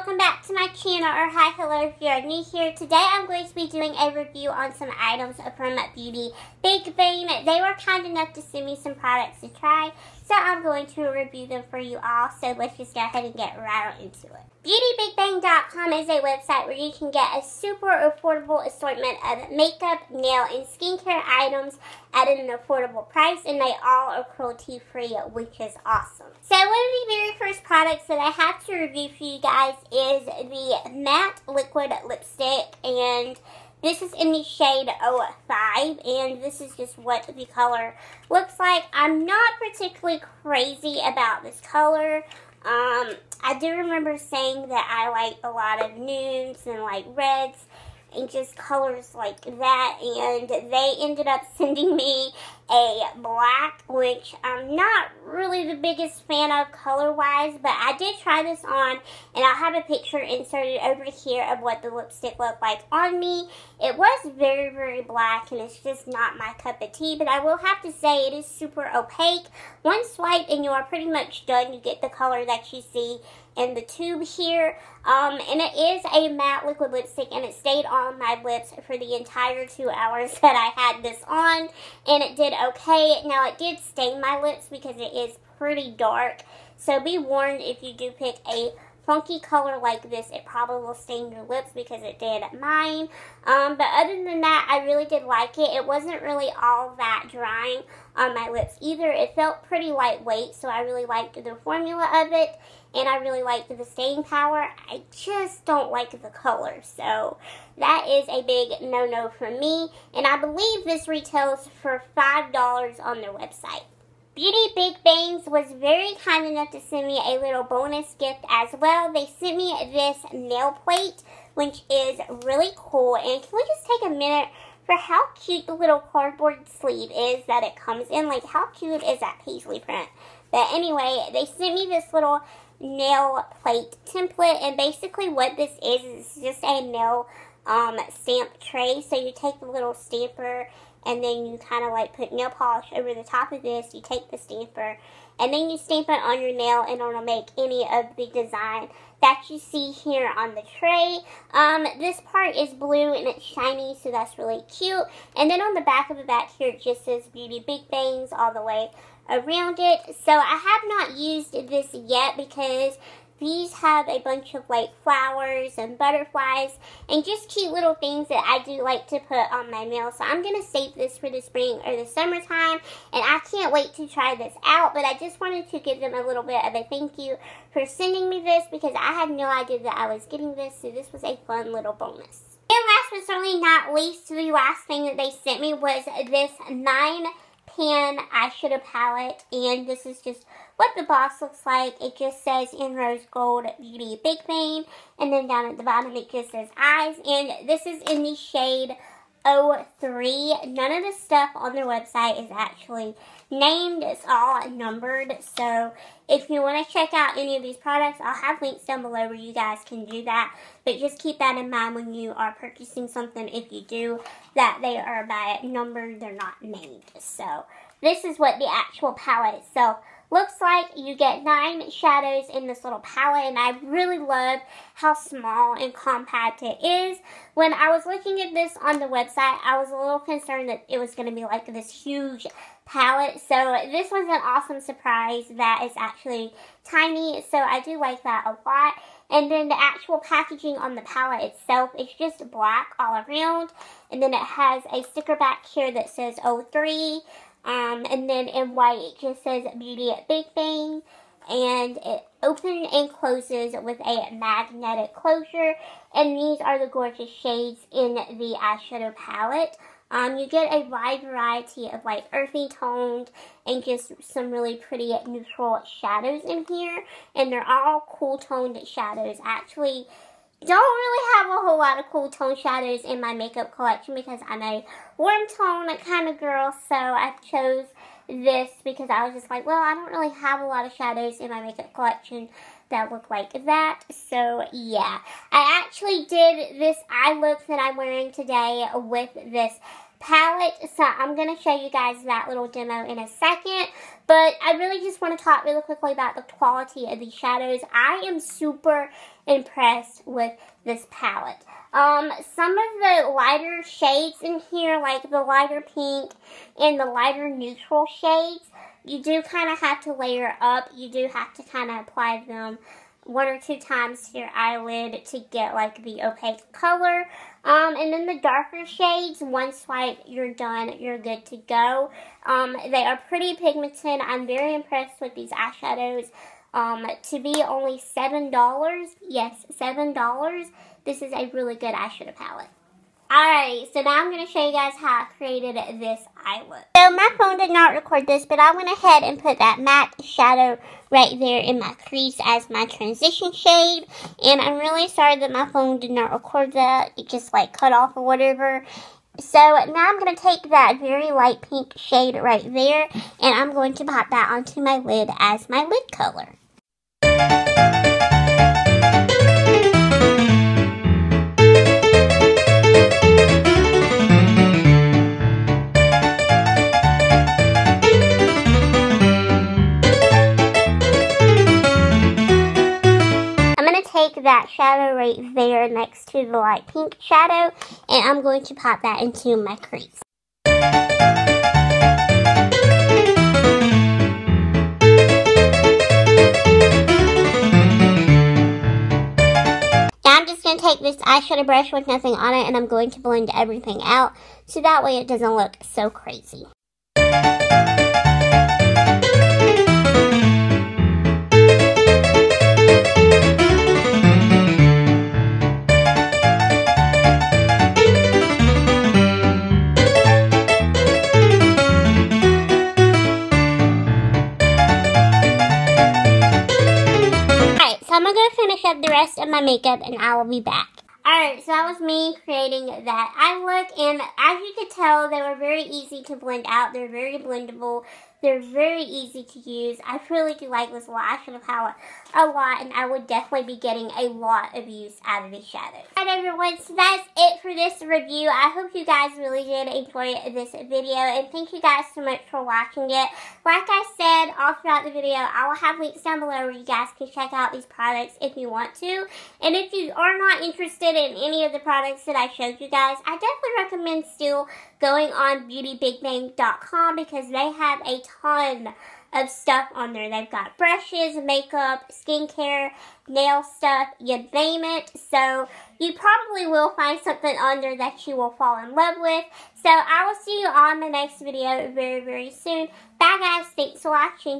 welcome back to my channel, or hi, hello if you're new here. Today I'm going to be doing a review on some items from Beauty Big Bang. They were kind enough to send me some products to try, so I'm going to review them for you all. So let's just go ahead and get right into it. BeautyBigBang.com is a website where you can get a super affordable assortment of makeup, nail, and skincare items at an affordable price, and they all are cruelty-free, which is awesome. So one of the very first products that I have to review for you guys is the matte liquid lipstick, and this is in the shade 05, and this is just what the color looks like. I'm not particularly crazy about this color. Um, I do remember saying that I like a lot of nudes and like reds and just colors like that. And they ended up sending me a black, which I'm not really the biggest fan of color-wise, but I did try this on, and I'll have a picture inserted over here of what the lipstick looked like on me. It was very, very black, and it's just not my cup of tea, but I will have to say it is super opaque. One swipe, and you are pretty much done. You get the color that you see in the tube here. Um, and it is a matte liquid lipstick, and it stayed on my lips for the entire two hours that I had this on, and it did okay. Now, it did stain my lips because it is pretty dark, so be warned if you do pick a funky color like this, it probably will stain your lips because it did mine. Um, but other than that, I really did like it. It wasn't really all that drying on my lips either. It felt pretty lightweight, so I really liked the formula of it. And I really liked the staying power. I just don't like the color. So that is a big no-no for me. And I believe this retails for $5 on their website. Beauty Big Bangs was very kind enough to send me a little bonus gift as well. They sent me this nail plate, which is really cool. And can we just take a minute for how cute the little cardboard sleeve is that it comes in? Like, how cute is that paisley print? But anyway, they sent me this little nail plate template. And basically what this is, is just a nail um, stamp tray. So you take the little stamper and then you kind of like put nail polish over the top of this. You take the stamper and then you stamp it on your nail and it'll make any of the design that you see here on the tray. Um, this part is blue and it's shiny, so that's really cute. And then on the back of the back here, it just says Beauty Big Bangs all the way around it. So I have not used this yet because these have a bunch of like flowers and butterflies and just cute little things that I do like to put on my nails. So I'm going to save this for the spring or the summertime and I can't wait to try this out. But I just wanted to give them a little bit of a thank you for sending me this because I had no idea that I was getting this. So this was a fun little bonus. And last but certainly not least, the last thing that they sent me was this 9 pan eyeshadow palette and this is just what the box looks like. It just says in rose gold beauty big bang and then down at the bottom it just says eyes and this is in the shade 03. None of the stuff on their website is actually named. It's all numbered. So if you want to check out any of these products, I'll have links down below where you guys can do that. But just keep that in mind when you are purchasing something. If you do, that they are by number. They're not named. So this is what the actual palette itself looks like. You get nine shadows in this little palette, and I really love how small and compact it is. When I was looking at this on the website, I was a little concerned that it was going to be like this huge palette. So this was an awesome surprise that is actually tiny. So I do like that a lot. And then the actual packaging on the palette itself is just black all around. And then it has a sticker back here that says 03. Um, and then in white it just says Beauty at Big Bang. And it opens and closes with a magnetic closure. And these are the gorgeous shades in the eyeshadow palette. Um, you get a wide variety of like earthy toned and just some really pretty neutral shadows in here. And they're all cool toned shadows. Actually, don't really have a whole lot of cool tone shadows in my makeup collection because I'm a warm tone kind of girl. So I chose this because I was just like, well, I don't really have a lot of shadows in my makeup collection that look like that. So yeah, I actually did this eye look that I'm wearing today with this palette. So I'm going to show you guys that little demo in a second. But I really just want to talk really quickly about the quality of these shadows. I am super impressed with this palette. Um, some of the lighter shades in here, like the lighter pink and the lighter neutral shades, you do kind of have to layer up. You do have to kind of apply them one or two times to your eyelid to get like the opaque color. Um, and then the darker shades, one swipe, you're done, you're good to go. Um, they are pretty pigmented. I'm very impressed with these eyeshadows. Um, to be only $7, yes, $7, this is a really good eyeshadow palette. Alright, so now I'm going to show you guys how I created this eye look. So my phone did not record this, but I went ahead and put that matte shadow right there in my crease as my transition shade. And I'm really sorry that my phone did not record that. It just like cut off or whatever. So now I'm going to take that very light pink shade right there and I'm going to pop that onto my lid as my lid color. That shadow right there next to the light pink shadow and I'm going to pop that into my crease. Now I'm just going to take this eyeshadow brush with nothing on it and I'm going to blend everything out so that way it doesn't look so crazy. Up the rest of my makeup and I will be back. Alright, so that was me creating that eye look, and as you could tell, they were very easy to blend out. They're very blendable. They're very easy to use. I really do like this little eyeshadow palette a lot, and I would definitely be getting a lot of use out of these shadows. Alright everyone, so that's it for this review. I hope you guys really did enjoy this video, and thank you guys so much for watching it. Like I said all throughout the video, I will have links down below where you guys can check out these products if you want to. And if you are not interested in any of the products that I showed you guys, I definitely recommend still going on beautybigbang.com because they have a ton of stuff on there. They've got brushes, makeup, skincare, nail stuff, you name it. So you probably will find something on there that you will fall in love with. So I will see you on the next video very, very soon. Bye guys. Thanks for watching.